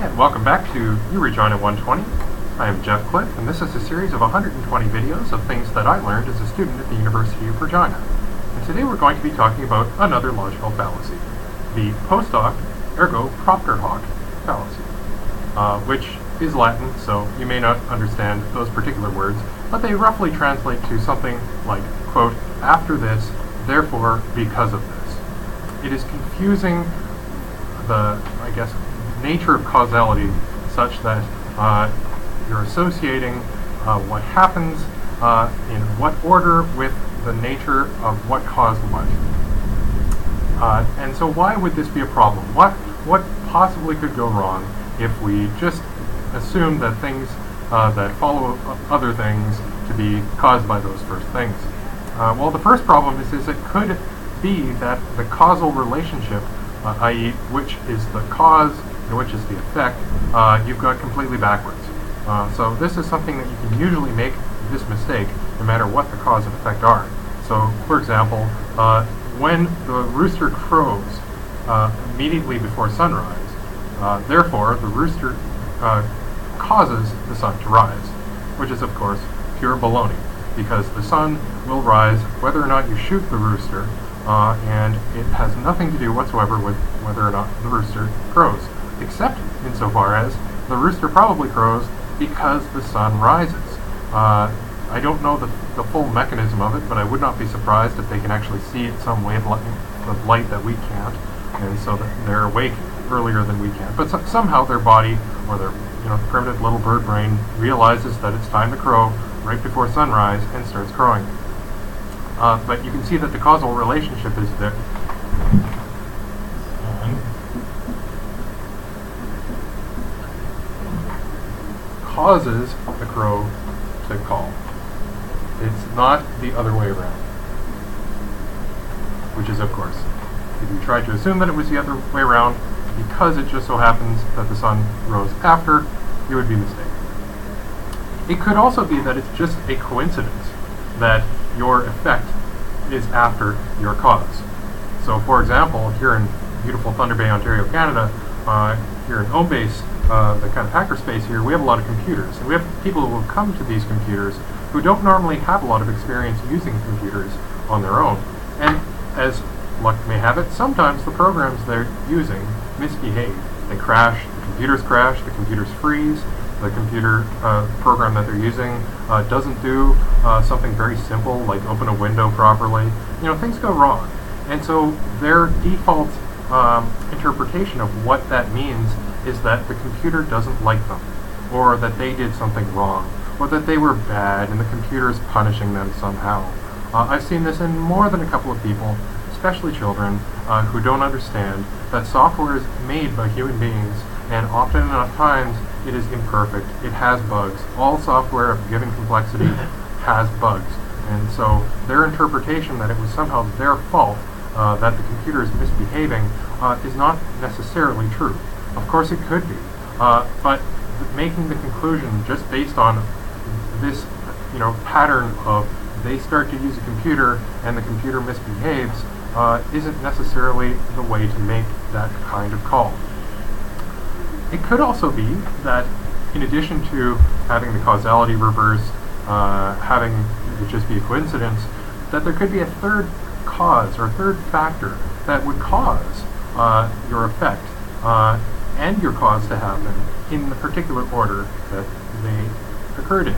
And welcome back to U Regina 120. I am Jeff Cliff, and this is a series of 120 videos of things that I learned as a student at the University of Regina. And today we're going to be talking about another logical fallacy, the post hoc ergo propter hoc fallacy, uh, which is Latin, so you may not understand those particular words, but they roughly translate to something like, quote, after this, therefore, because of this. It is confusing the, I guess, nature of causality such that uh, you're associating uh, what happens uh, in what order with the nature of what caused what. Uh, and so why would this be a problem? What, what possibly could go wrong if we just assume that things uh, that follow other things to be caused by those first things? Uh, well, the first problem is, is it could be that the causal relationship, i.e. which is the cause which is the effect, you've got completely backwards. Uh, so this is something that you can usually make this mistake no matter what the cause and effect are. So for example, uh, when the rooster crows uh, immediately before sunrise, uh, therefore the rooster uh, causes the sun to rise, which is of course pure baloney because the sun will rise whether or not you shoot the rooster uh, and it has nothing to do whatsoever with whether or not the rooster crows, except insofar as the rooster probably crows because the sun rises. Uh, I don't know the, the full mechanism of it, but I would not be surprised if they can actually see it some wavelength of light that we can't, and so that they're awake earlier than we can. But so, somehow their body, or their you know primitive little bird brain, realizes that it's time to crow right before sunrise and starts crowing. Uh, but you can see that the causal relationship is there. Causes the crow to call. It's not the other way around. Which is, of course, if you try to assume that it was the other way around, because it just so happens that the sun rose after, you would be mistaken. It could also be that it's just a coincidence that your effect is after your cause. So, for example, here in beautiful Thunder Bay, Ontario, Canada, uh, here in home base, uh, the kind of hackerspace here, we have a lot of computers. And we have people who have come to these computers who don't normally have a lot of experience using computers on their own. And as luck may have it, sometimes the programs they're using misbehave. They crash, the computers crash, the computers freeze, the computer uh, program that they're using uh, doesn't do uh, something very simple like open a window properly. You know, things go wrong. And so their default um, interpretation of what that means is that the computer doesn't like them, or that they did something wrong, or that they were bad and the computer is punishing them somehow. Uh, I've seen this in more than a couple of people, especially children, uh, who don't understand that software is made by human beings, and often enough times it is imperfect. It has bugs. All software of given complexity has bugs. And so their interpretation that it was somehow their fault uh, that the computer is misbehaving uh, is not necessarily true. Of course, it could be, uh, but making the conclusion just based on this, you know, pattern of they start to use a computer and the computer misbehaves uh, isn't necessarily the way to make that kind of call. It could also be that, in addition to having the causality reversed, uh, having it just be a coincidence, that there could be a third cause or a third factor that would cause uh, your effect. And your cause to happen in the particular order that they occurred in.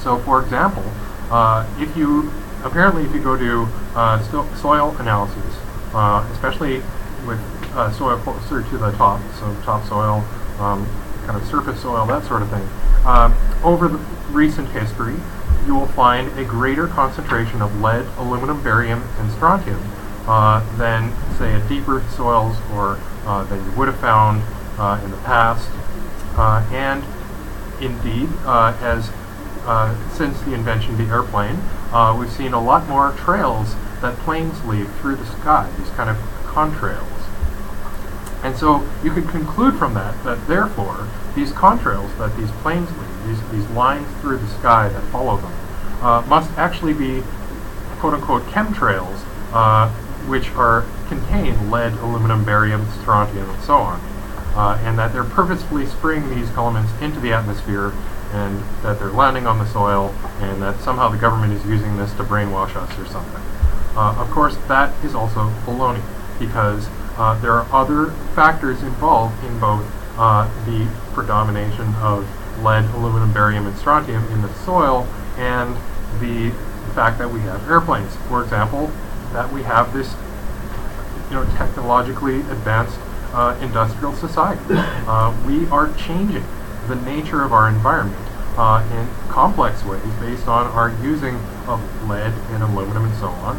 So, for example, uh, if you apparently if you go to uh, soil analyses, uh, especially with uh, soil closer to the top, so topsoil, um, kind of surface soil, that sort of thing, um, over the recent history, you will find a greater concentration of lead, aluminum, barium, and strontium uh, than, say, at deeper soils or uh, than you would have found uh, in the past. Uh, and indeed, as since the invention of the airplane, we've seen a lot more trails that planes leave through the sky, these kind of contrails. And so you could conclude from that that therefore these contrails that these planes leave, these, these lines through the sky that follow them, uh, must actually be quote unquote chemtrails, uh, which are contain lead, aluminum, barium, strontium, and so on. uh, and that they're purposefully spraying these elements into the atmosphere and that they're landing on the soil and that somehow the government is using this to brainwash us or something. Uh, of course, that is also baloney because uh, there are other factors involved in both uh, the predomination of lead, aluminum, barium, and strontium in the soil and the fact that we have airplanes. For example, that we have this you know, technologically advanced uh, industrial society. Uh, we are changing the nature of our environment uh, in complex ways based on our using of lead and aluminum and so on.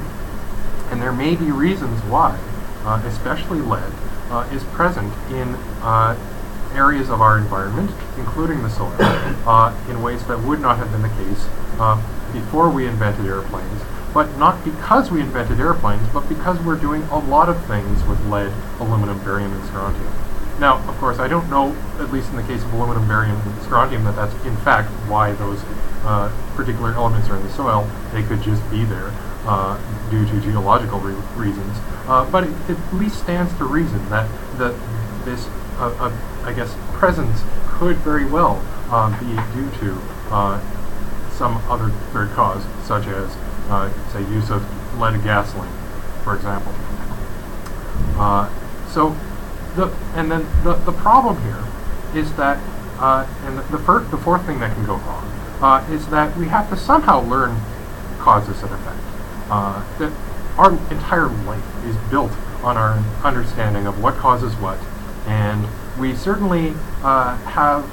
And there may be reasons why, uh, especially lead, uh, is present in uh, areas of our environment, including the soil, in ways that would not have been the case before we invented airplanes. But not because we invented airplanes, but because we're doing a lot of things with lead, aluminum, barium, and strontium. Now, of course, I don't know, at least in the case of aluminum, barium, and strontium, that that's in fact why those uh, particular elements are in the soil. They could just be there uh, due to geological re reasons. Uh, but it, it, at least stands to reason that, that this, uh, uh, I guess, presence could very well uh, be due to some other third cause, such as, say, use of leaded gasoline, for example. so the and then the, the problem here is that uh, and the, the, first, the fourth thing that can go wrong uh, is that we have to somehow learn causes and effect. Uh, that our entire life is built on our understanding of what causes what, and we certainly uh, have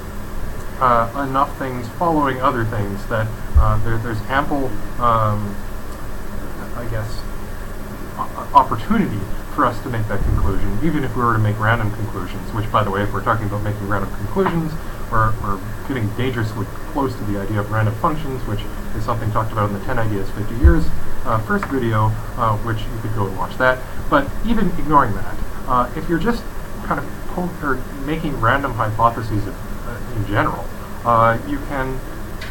uh, enough things following other things that uh, there, there's ample, um, I guess, opportunity for us to make that conclusion, even if we were to make random conclusions, which, by the way, if we're talking about making random conclusions, we're, we're getting dangerously close to the idea of random functions, which is something talked about in the 10 Ideas 50 Years uh, first video, uh, which you could go and watch that. But even ignoring that, uh, if you're just kind of pull, or making random hypotheses uh, in general, uh, you can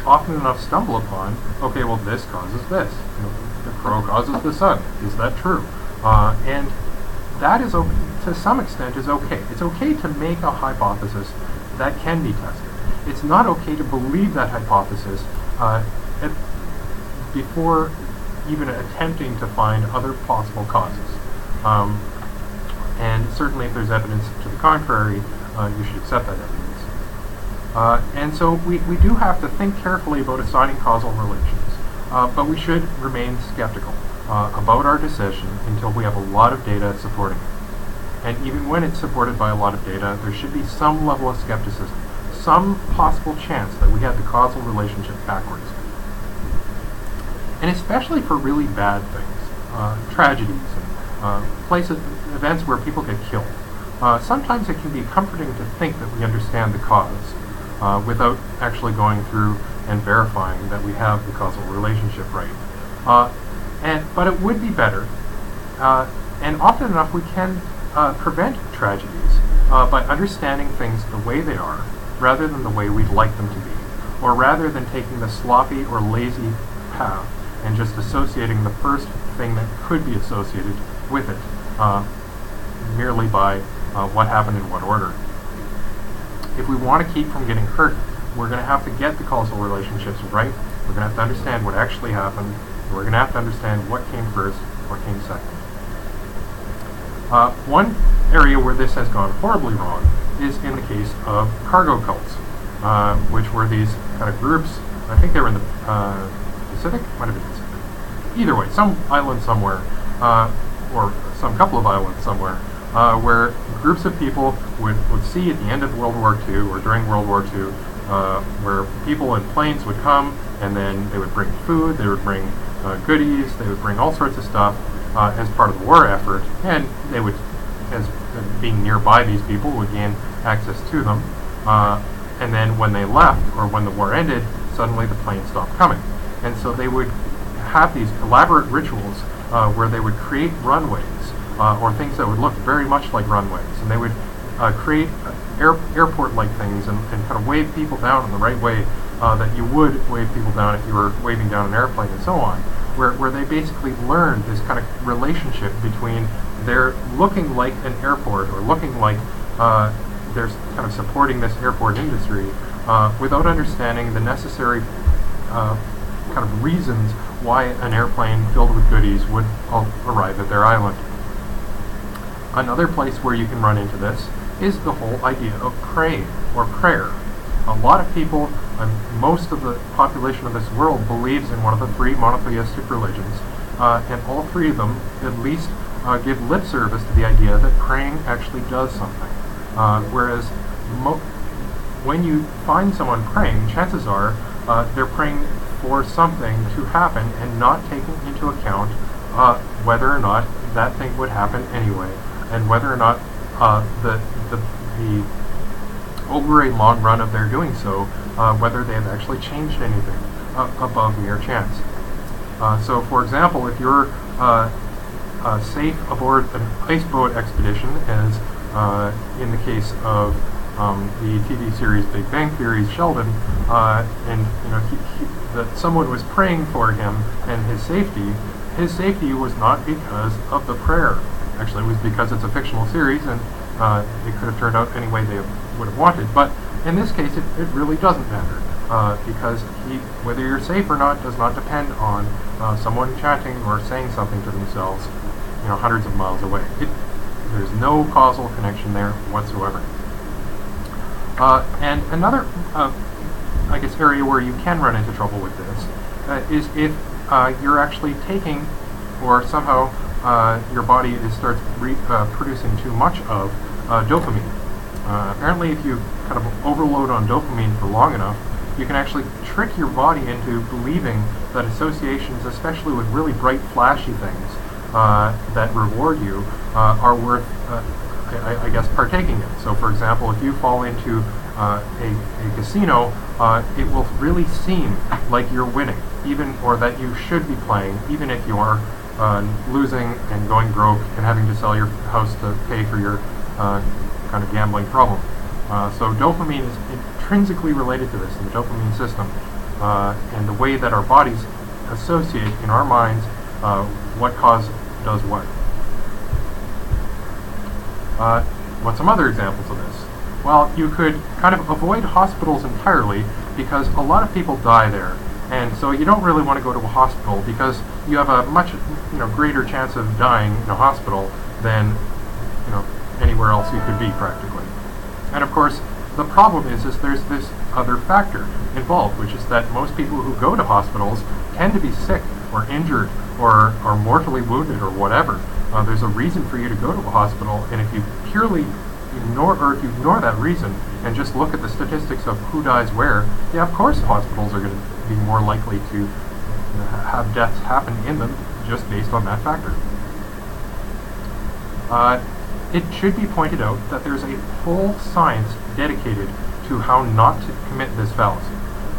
often enough stumble upon, okay, well, this causes this. You know, crow causes the sun. Is that true? Uh, and that is to some extent is okay. It's okay to make a hypothesis that can be tested. It's not okay to believe that hypothesis uh, before even attempting to find other possible causes. Um, and certainly if there's evidence to the contrary, uh, you should accept that evidence. Uh, and so we, we do have to think carefully about assigning causal relations, uh, but we should remain skeptical uh, about our decision until we have a lot of data supporting it. And even when it's supported by a lot of data, there should be some level of skepticism, some possible chance that we had the causal relationship backwards. And especially for really bad things, uh, tragedies, and uh, places, events where people get killed. Uh, sometimes it can be comforting to think that we understand the cause uh, without actually going through and verifying that we have the causal relationship right. Uh, and, but it would be better, uh, and often enough we can uh, prevent tragedies uh, by understanding things the way they are, rather than the way we'd like them to be, or rather than taking the sloppy or lazy path and just associating the first thing that could be associated with it uh, merely by uh, what happened in what order. If we want to keep from getting hurt, we're going to have to get the causal relationships right. We're going to have to understand what actually happened we're going to have to understand what came first, what came second. Uh, one area where this has gone horribly wrong is in the case of cargo cults, uh, which were these kind of groups. I think they were in the uh, Pacific, might have been Pacific. Either way, some island somewhere, uh, or some couple of islands somewhere, uh, where groups of people would, would see at the end of World War II or during World War II, uh, where people in planes would come and then they would bring food, they would bring uh, goodies. They would bring all sorts of stuff uh, as part of the war effort, and they would, as being nearby these people, would gain access to them. Uh, and then when they left, or when the war ended, suddenly the planes stopped coming. And so they would have these elaborate rituals uh, where they would create runways, uh, or things that would look very much like runways, and they would uh, create air, airport-like things and, and kind of wave people down in the right way uh, that you would wave people down if you were waving down an airplane and so on, where, where they basically learned this kind of relationship between their looking like an airport or looking like uh, they're kind of supporting this airport industry uh, without understanding the necessary uh, kind of reasons why an airplane filled with goodies would arrive at their island. Another place where you can run into this is the whole idea of praying or prayer. A lot of people, and most of the population of this world, believes in one of the three monotheistic religions, uh, and all three of them at least uh, give lip service to the idea that praying actually does something. Uh, whereas mo- when you find someone praying, chances are uh, they're praying for something to happen and not taking into account uh, whether or not that thing would happen anyway, and whether or not uh, the, the, the over a long run of their doing so, uh, whether they have actually changed anything uh, above mere chance. Uh, so, for example, if you're uh, uh, safe aboard an ice boat expedition, as in the case of um, the TV series Big Bang Theory's Sheldon, and you know he, he, that someone was praying for him and his safety, his safety was not because of the prayer. Actually, it was because it's a fictional series and uh, it could have turned out any way they would have wanted. But in this case, it, it really doesn't matter uh, because he, whether you're safe or not does not depend on uh, someone chanting or saying something to themselves, you know, hundreds of miles away. It, there's no causal connection there whatsoever. Uh, and another, uh, I guess, area where you can run into trouble with this uh, is if you're actually taking or somehow your body is, starts re- producing too much of uh, dopamine. Uh, apparently, if you kind of overload on dopamine for long enough, you can actually trick your body into believing that associations, especially with really bright, flashy things uh, that reward you, uh, are worth, uh, I, I, guess, partaking in. So, for example, if you fall into uh, a, a, casino, it will really seem like you're winning, even or that you should be playing, even if you are losing and going broke and having to sell your house to pay for your uh, kind of gambling problem. Uh, so dopamine is intrinsically related to this in the dopamine system uh, and the way that our bodies associate in our minds uh, what cause does what. What's some other examples of this? Well, you could kind of avoid hospitals entirely because a lot of people die there. And so you don't really want to go to a hospital because you have a much you know greater chance of dying in a hospital than you know anywhere else you could be practically. And of course, the problem is, is there's this other factor involved, which is that most people who go to hospitals tend to be sick or injured or are mortally wounded or whatever. Uh, there's a reason for you to go to a hospital, and if you purely ignore or if you ignore that reason and just look at the statistics of who dies where, yeah, of course hospitals are going to be more likely to have deaths happen in them just based on that factor. Uh, it should be pointed out that there's a whole science dedicated to how not to commit this fallacy.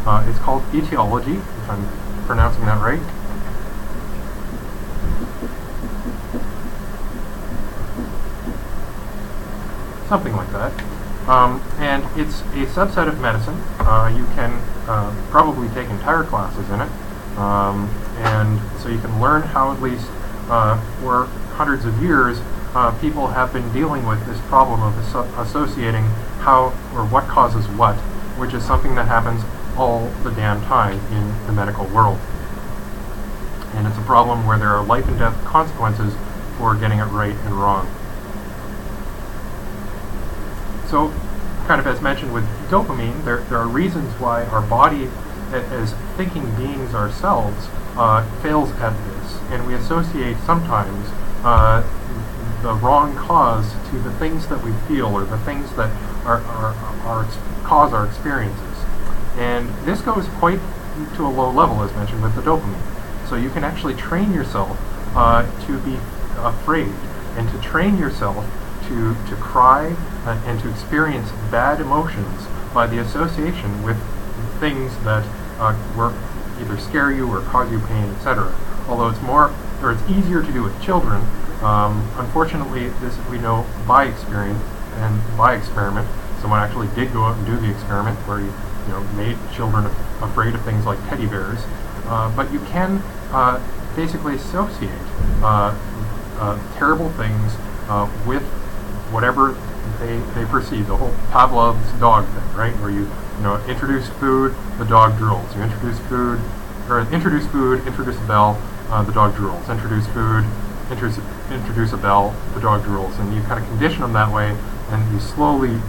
Uh, it's called etiology, if I'm pronouncing that right. Something like that. Um, and it's a subset of medicine. Uh, you can uh, probably take entire classes in it. Um, and so you can learn how at least uh, for hundreds of years uh, people have been dealing with this problem of associating how or what causes what, which is something that happens all the damn time in the medical world. And it's a problem where there are life and death consequences for getting it right and wrong. So, kind of as mentioned with dopamine, there, there are reasons why our body, as thinking beings ourselves, uh, fails at this. And we associate sometimes uh, the wrong cause to the things that we feel or the things that are, are, are, cause our experiences. And this goes quite to a low level, as mentioned, with the dopamine. So you can actually train yourself uh, to be afraid and to train yourself to, to cry uh, and to experience bad emotions by the association with things that uh, were either scare you or cause you pain, etc. Although it's more, or it's easier to do with children um, unfortunately, this we know by experience and by experiment. Someone actually did go out and do the experiment where you, you know, made children afraid of things like teddy bears. Uh, but you can uh, basically associate uh, uh terrible things with whatever they, they perceive, the whole Pavlov's dog thing, right? Where you, you know, introduce food, the dog drools. You introduce food, or introduce food, introduce a bell, uh, the dog drools. Introduce food, introduce, introduce a bell, the dog drools. And you kind of condition them that way, and you slowly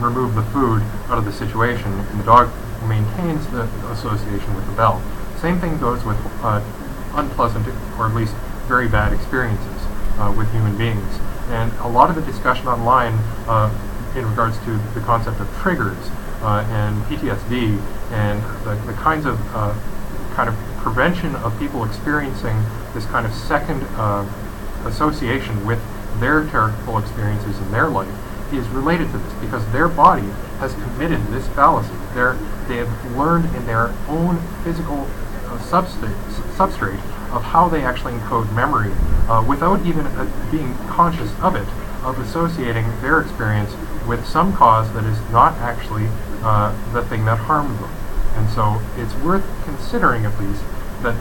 remove the food out of the situation, and the dog maintains the association with the bell. Same thing goes with uh, unpleasant, or at least very bad experiences uh, with human beings. And a lot of the discussion online uh, in regards to the concept of triggers uh, and PTSD and the, the kinds of uh, kind of prevention of people experiencing this kind of second uh, association with their terrible experiences in their life is related to this because their body has committed this fallacy. They're, they have learned in their own physical uh, substrate, substrate of how they actually encode memory uh, without even uh, being conscious of it, of associating their experience with some cause that is not actually uh, the thing that harmed them. And so it's worth considering at least that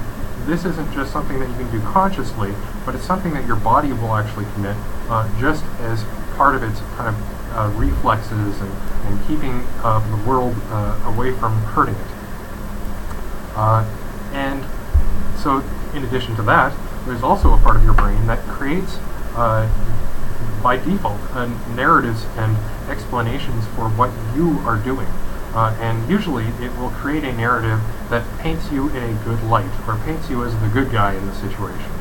this isn't just something that you can do consciously, but it's something that your body will actually commit uh, just as part of its kind of uh, reflexes and, and keeping the world uh, away from hurting it. And so, in addition to that, there's also a part of your brain that creates, uh, by default, narratives and explanations for what you are doing. Uh, and usually it will create a narrative that paints you in a good light or paints you as the good guy in the situation.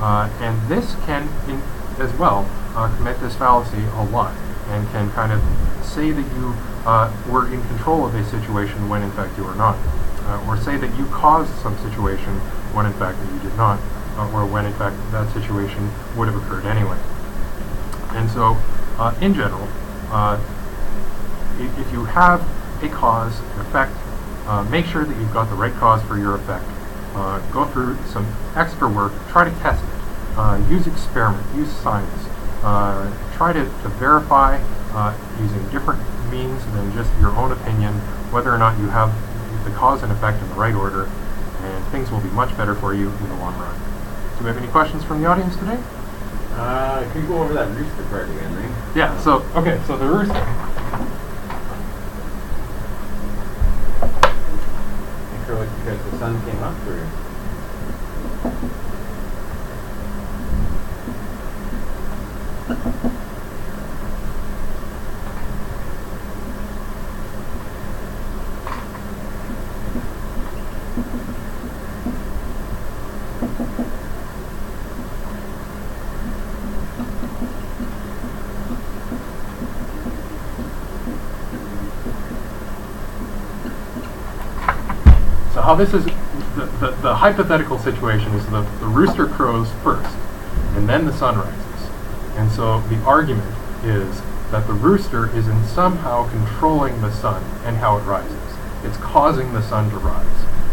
Uh, and this can, in, as well, uh, commit this fallacy a lot and can kind of say that you uh, were in control of a situation when in fact you were not. Uh, or say that you caused some situation when in fact you did not, uh, or when in fact that situation would have occurred anyway. And so, in general, if you have a cause, an effect, uh, make sure that you've got the right cause for your effect. Uh, go through some extra work, try to test it, uh, use experiment, use science, uh, try to, to verify uh, using different means than just your own opinion whether or not you have the cause and effect in the right order, and things will be much better for you in the long run. Do we have any questions from the audience today? Uh, can you go over that rooster part again, right? Yeah, so, okay, so the rooster. because the sun came up for you. how this is, the, the, the hypothetical situation is the, the rooster crows first, and then the sun rises. And so the argument is that the rooster is in somehow controlling the sun and how it rises. It's causing the sun to rise.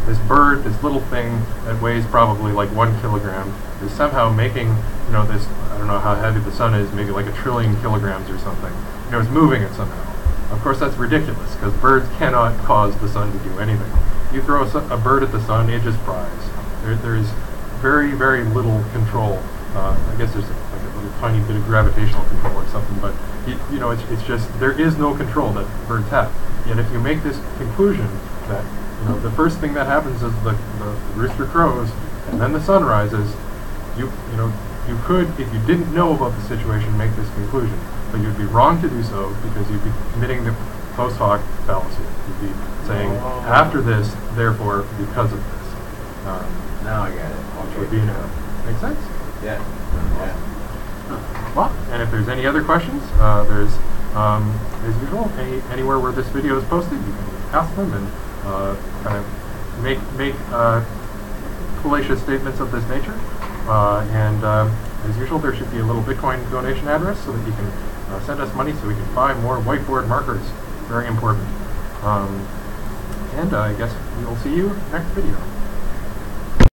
This bird, this little thing that weighs probably like one kilogram, is somehow making, you know, this, I don't know how heavy the sun is, maybe like a trillion kilograms or something. You know, it's moving it somehow. Of course, that's ridiculous, because birds cannot cause the sun to do anything. You throw a, a bird at the sun, it just fries. There, there's very, very little control. Uh, I guess there's like a little tiny bit of gravitational control or something, but you, you know, it's, it's just there is no control that birds have. Yet if you make this conclusion that you know the first thing that happens is the, the rooster crows and then the sun rises, you you know you could, if you didn't know about the situation, make this conclusion, but you'd be wrong to do so because you'd be committing the post hoc fallacy. You'd be saying oh. after this, therefore because of this. Um, now I get it. Which would be error. Make sense? Yeah. yeah. Well, and if there's any other questions, uh, there's, um, as usual, any, anywhere where this video is posted, you can ask them and uh, kind of make make uh, fallacious statements of this nature. Uh, and uh, as usual, there should be a little Bitcoin donation address so that you can uh, send us money so we can buy more whiteboard markers very important. Um, and I guess we'll see you next video.